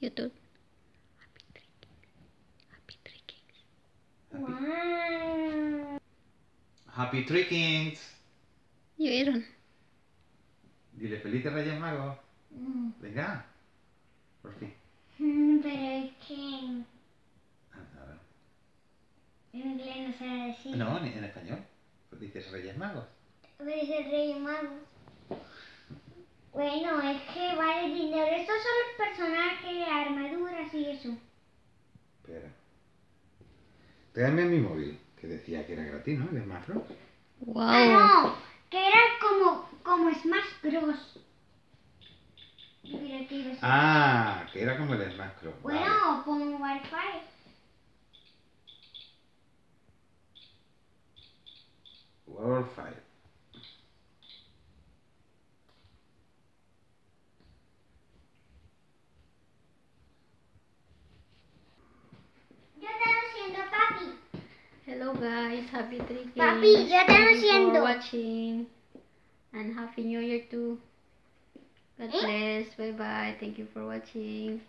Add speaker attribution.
Speaker 1: YouTube. Happy Tricking. Happy Tricking.
Speaker 2: Wow.
Speaker 3: Happy Three Kings.
Speaker 1: Yuk, Aaron.
Speaker 3: Dile felices Reyes Magos.
Speaker 2: Mm,
Speaker 3: Venga. Por fin.
Speaker 2: mm, Pero es que
Speaker 3: Anda, a ver.
Speaker 2: en inglés no sé decir.
Speaker 3: No, ni en español. Felices Reyes Magos.
Speaker 2: Puede ser rey mago. Bueno, es que vale dinero. Estos son los personajes, armaduras y eso.
Speaker 3: Espera. Tráeme mi móvil, que decía que era gratis, ¿no? El Smash Bros.
Speaker 1: Wow.
Speaker 2: Ah, no, que era como, como Smash Bros.
Speaker 3: Ah, que era como el Smash Bros.
Speaker 2: Bueno, vale. como Wi-Fi.
Speaker 3: World
Speaker 1: 5. Guys, happy Three Kings.
Speaker 2: Papi, yo te lo siento.
Speaker 1: for watching. And happy new year too. God
Speaker 2: Eh?
Speaker 1: bless. Bye bye. Thank you for watching.